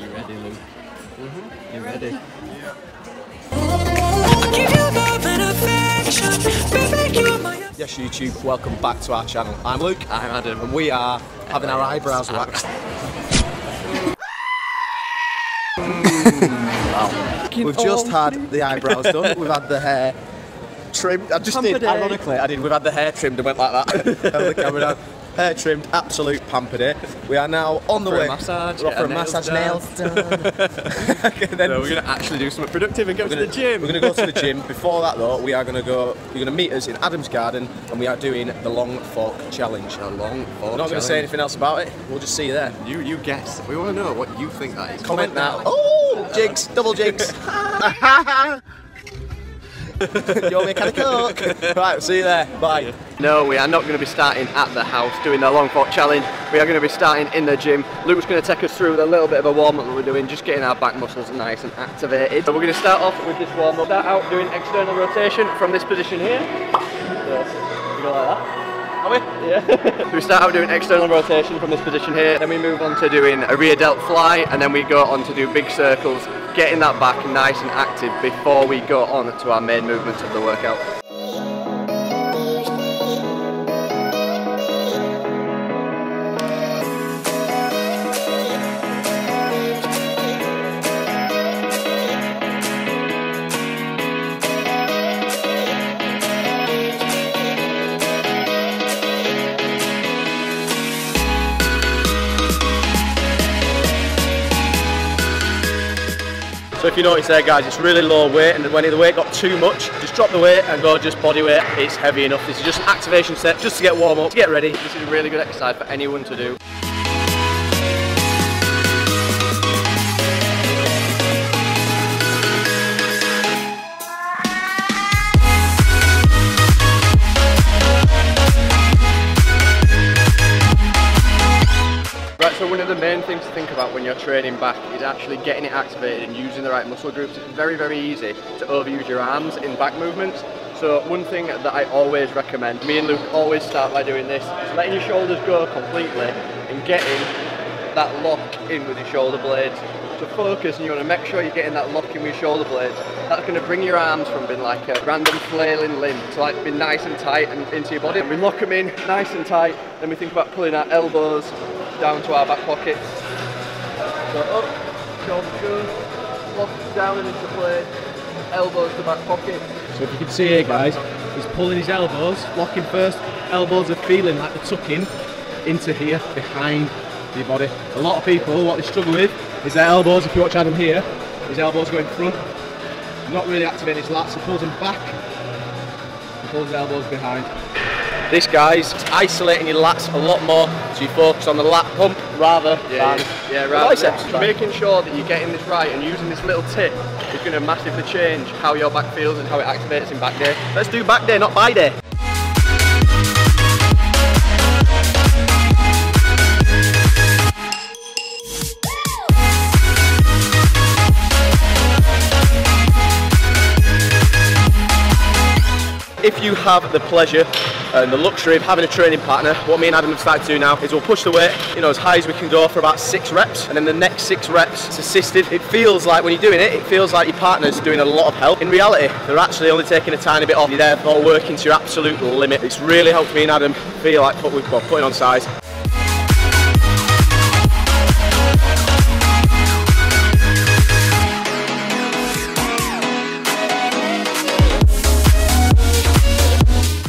You ready, Luke? Mm-hmm. You ready? Yes, YouTube, welcome back to our channel. I'm Luke, I'm Adam. and we are having our eyebrows waxed. We've just had the eyebrows done, we've had the hair trimmed. I just did, Pampered, eh? ironically, I did, we've had the hair trimmed and went like that. Held the camera down. Hair trimmed, absolute pampered it. We are now on the For a way. massage, We're off for a massage, nails done. Okay, then So we're gonna actually do something productive and go to the gym. We're going to go to the gym. Before that, though, we are going to go. You're going to meet us in Adam's Garden, and we are doing the Long Fork Challenge. a long We're not going to say anything else about it. We'll just see you there. You you guess. We want to know what you think that is. Comment now. Oh, jigs, double jigs. you want me a can of coke? right, see you there. Bye. No, we are not going to be starting at the house doing the long fork challenge. We are going to be starting in the gym. Luke's going to take us through a little bit of a warm up that we're doing, just getting our back muscles nice and activated. So we're going to start off with this warm up. Start out doing external rotation from this position here. So, you go like that. Are we? Yeah. we start out doing external rotation from this position here, then we move on to doing a rear delt fly, and then we go on to do big circles, getting that back nice and active before we go on to our main movements of the workout. So if you notice there, guys, it's really low weight, and when the weight got too much, just drop the weight and go just body weight. It's heavy enough. This is just an activation set, just to get warm up, to get ready. This is a really good exercise for anyone to do. Main things to think about when you're training back is actually getting it activated and using the right muscle groups. It's very, very easy to overuse your arms in back movements. So one thing that I always recommend, me and Luke always start by doing this, is letting your shoulders go completely and getting that lock in with your shoulder blades. To focus and you want to make sure you're getting that lock in with your shoulder blades. That's going to bring your arms from being like a random flailing limb to like being nice and tight and into your body. And we lock them in nice and tight, then we think about pulling our elbows down to our back pockets. So up, shoulders go, lock down and into place, elbows to back pocket. So if you can see here guys, he's pulling his elbows, locking first, elbows are feeling like they're tucking into here, behind your body. A lot of people, what they struggle with is their elbows, if you watch Adam here, his elbows go in front, not really activating his lats, he pulls them back, and pulls his elbows behind. This, guys, isolating your lats a lot more, so you focus on the lat pump rather Yeah, than yeah, the right. biceps. Making sure that you're getting this right and using this little tip is going to massively change how your back feels and how it activates in back day. Let's do back day, not by day. If you have the pleasure and the luxury of having a training partner, what me and Adam have started to do now is we'll push the weight, you know, as high as we can go for about six reps, and then the next six reps it's assisted. It feels like when you're doing it, it feels like your partner's doing a lot of help. In reality, they're actually only taking a tiny bit off. You're therefore working to your absolute limit. It's really helped me and Adam feel like well, putting on size.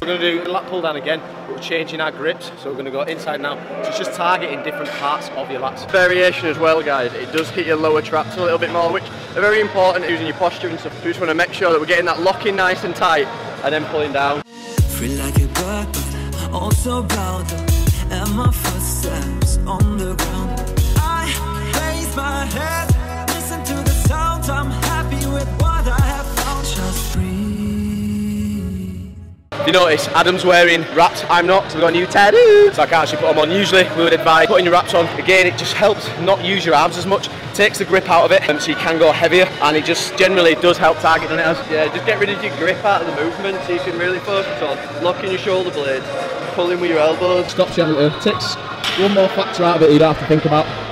We're going to do lat pull down again, but we're changing our grips, so we're going to go inside now. So it's just targeting different parts of your lats. Variation as well guys, it does hit your lower traps a little bit more which are very important using your posture and stuff. We just want to make sure that we're getting that lock in nice and tight and then pulling down. Feel like a bird, but also proud And my footsteps on the ground I raise my head, you notice, Adam's wearing wraps, I'm not, so we've got a new tattoo, so I can't actually put them on. Usually we would advise putting your wraps on. Again, it just helps not use your arms as much, takes the grip out of it, um, so you can go heavier, and it just generally does help target on it as. Yeah, just get rid of your grip out of the movement so you can really focus on locking your shoulder blades, pulling with your elbows. Stops you having to, takes one more factor out of it you don't have to think about.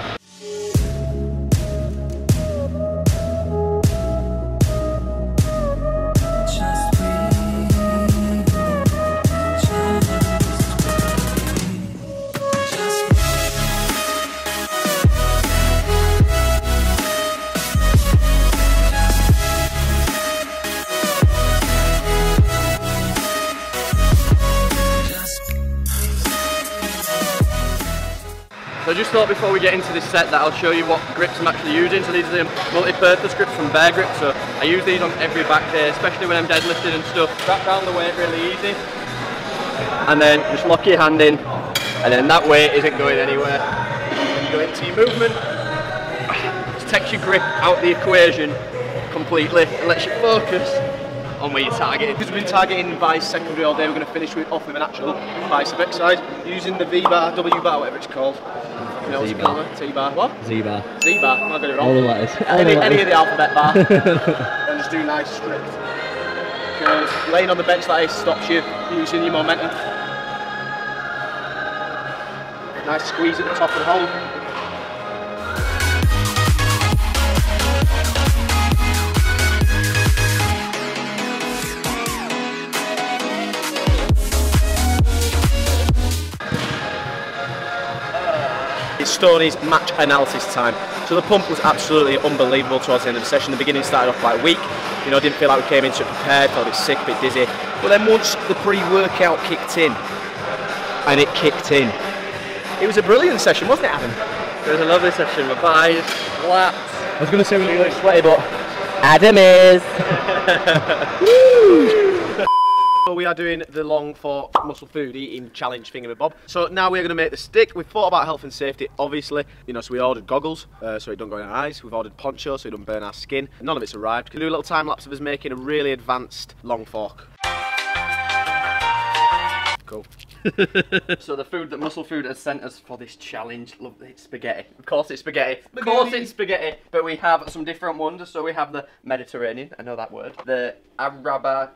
Just thought before we get into this set that I'll show you what grips I'm actually using. So these are the multi-purpose grips from Bear Grip. So I use these on every back day, especially when I'm deadlifting and stuff. Wrap around the weight really easy. And then just lock your hand in. And then that weight isn't going anywhere. You go into your movement, just takes your grip out the equation completely and lets you focus on where you're targeting. Because we've been targeting by secondary all day, we're going to finish with, off with an actual bicep exercise using the V bar, W bar, whatever it's called. You know, Z-bar. called? T bar. What? Z-bar. Z bar. I'm not getting it All the wrong. letters. All Any, the any of the alphabet bar. and just do nice strict. Because laying on the bench like this stops you using your momentum. Nice squeeze at the top and hold. It's Stoney's match analysis time. So the pump was absolutely unbelievable towards the end of the session. The beginning started off quite weak. You know, didn't feel like we came into it prepared, felt a bit sick, a bit dizzy. But then once the pre-workout kicked in, and it kicked in, it was a brilliant session, wasn't it, Adam? It was a lovely session. My thighs. I was going to say we Really sweaty, but Adam is. So we are doing the long fork muscle food eating challenge thing with Bob. So now we're going to make the stick. We've thought about health and safety, obviously. You know, so we ordered goggles uh, so it don't go in our eyes. We've ordered poncho so it don't burn our skin. None of it's arrived. Can do a little time lapse of us making a really advanced long fork. Cool. So the food that Muscle Food has sent us for this challenge, love it's spaghetti. Of course it's spaghetti. Of course it's spaghetti. But we have some different ones. So we have the Mediterranean, I know that word. The Araba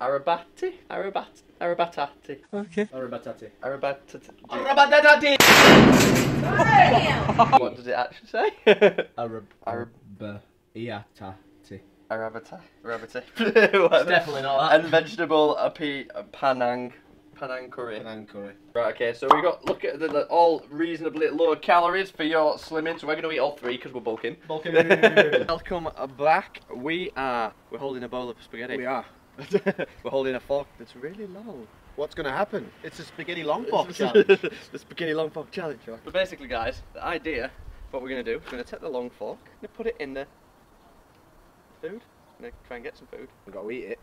Arabati? Arabat Arabatati. Okay. Arabatati. Arabatati. Arabatati! what does it actually say? Arab. Arab Iatati. Arabata. Arabati. Whatever. definitely not that. And vegetable api panang panang curry. Panang curry. Right, okay, so we got look at the, the all reasonably low calories for your slimming, so we're going to eat all three because we're bulking. bulking. Welcome back. We are we're holding a bowl of spaghetti. We are. we're holding a fork that's really long. What's going to happen? It's a spaghetti long fork challenge. the spaghetti long fork challenge. right? So basically, guys, the idea, what we're going to do, we're going to take the long fork, to put it in the food, we're going to try and get some food. We've got to eat it.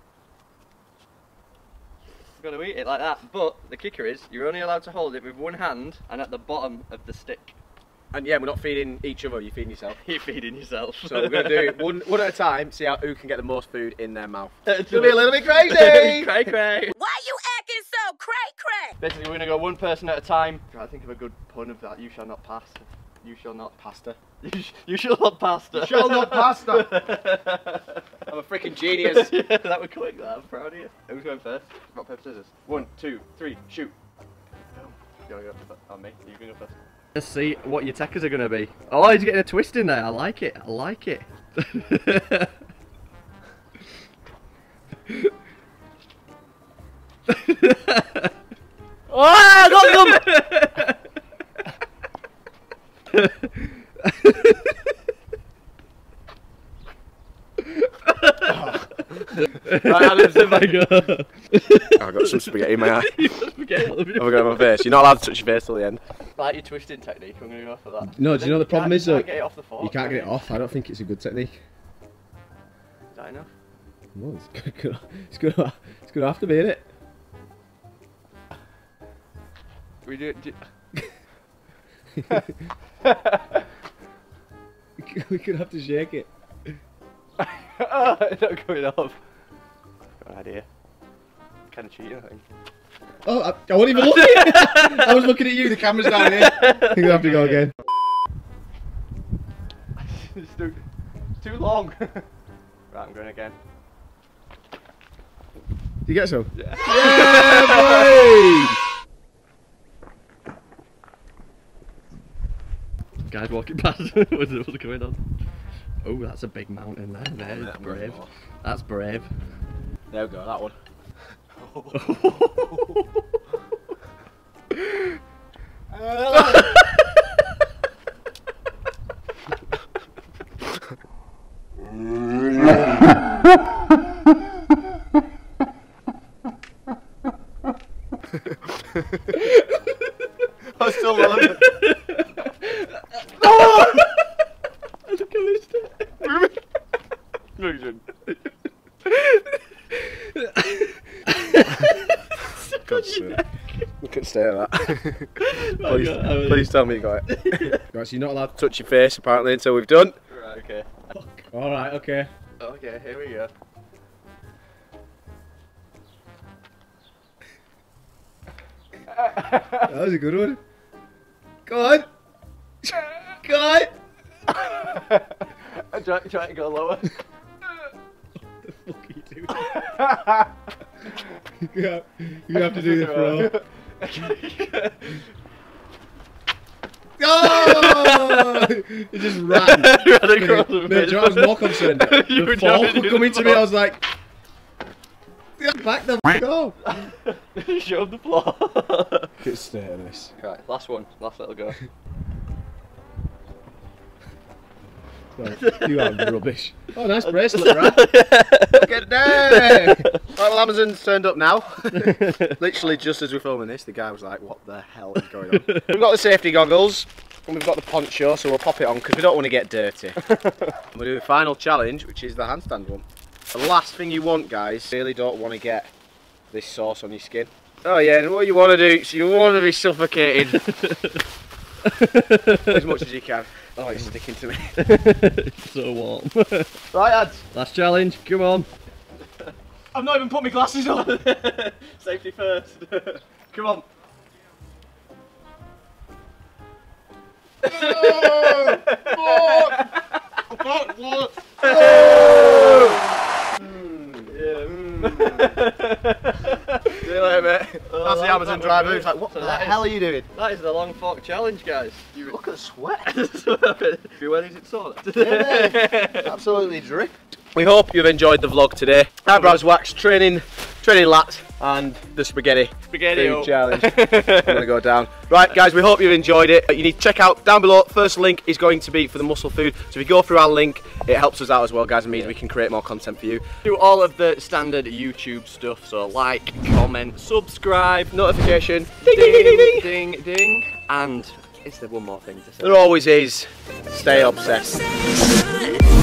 We're going to eat it like that, but the kicker is, you're only allowed to hold it with one hand and at the bottom of the stick. And yeah, we're not feeding each other, you're feeding yourself. You're feeding yourself. So we're going to do it one, one at a time, see how, who can get the most food in their mouth. It's It's going to be a little bit crazy! cray cray. Why are you acting so cray cray? Basically, we're gonna go one person at a time. Try to think of a good pun of that. You shall not pass. You shall not Pasta. You, sh- you shall not pasta. You shall not pasta. I'm a freaking genius. yeah, that was quick. That I'm proud of you. Who's going first? Rock paper scissors. One, two, three, shoot. You gotta go first. On me. You can go first. Let's see what your techers are gonna be. Oh, he's getting a twist in there. I like it. I like it. oh, I got them! right, Adam's in oh my oh, I've got some spaghetti in my eye. Spaghetti all over your I've got it on my face. You're not allowed to touch your face till the end. Like your twisting technique, I'm gonna go for that. No, do you know the problem is, though, can't get it off the fork. You can't get it off. I don't think it's a good technique. Is that enough? Well, it's gonna, it's gonna, it's gonna have to be in it. We do. do we could have to shake it. oh, it's not coming off. Got an idea. Kind of cheating, I think. Oh, I, I wasn't even looking. I was looking at you. The camera's down here. You're gonna have to go again. it's too, too long. right, I'm going again. Do you get some? Yeah, boy! Guys walking past. what's, what's going on? Oh, that's a big mountain there. There, that brave. That's brave. There we go, that one. I still love it. God's sake. You couldn't stay at that. Oh, please, oh God, I mean- please tell me you got it. Right, so you're not allowed. To touch your face apparently until we've done. Right, okay. All right, okay. Okay, here we go. That was a good one. Go on. Go on. I'm trying, trying to go lower. What the fuck are you doing? yeah, you have to do this, throw. Oh! It just ran. Ran across the Mate, do you know what I was more concerned? You the were fork were coming the to me, I was like, back the f off. Showed the floor. Get straight at this. right, last one. Last little go. Right, you are rubbish. Oh, nice bracelet, right? Get down! Right, well, Amazon's turned up now. Literally just as we're filming this, the guy was like, "What the hell is going on?" we've got the safety goggles and we've got the poncho, so we'll pop it on because we don't want to get dirty. we'll do the final challenge, which is the handstand one. The last thing you want, guys, really don't want to get this sauce on your skin. Oh yeah, and what you want to do is you want to be suffocated as much as you can. Oh, it's sticking to me. so warm. Right, lads. Last challenge, come on. I've not even put my glasses on. Safety first. Come on. See you later, mate. That's the driver. He's like, what the hell are you doing? that is the long fork challenge, guys. You Look at the sweat. Where is it sorted? Absolutely drip. We hope you've enjoyed the vlog today. Eyebrows wax, training, training lats, and the spaghetti Spaghetti. food challenge. I'm gonna go down. Right, guys, we hope you've enjoyed it. You need to check out down below. First link is going to be for the muscle food. So if you go through our link, it helps us out as well, guys. It means we can create more content for you. Do all of the standard YouTube stuff. So like, comment, subscribe, Notification. ding, ding, ding, ding, ding, ding. ding. and is there one more thing to say? There always is. Stay obsessed. Good.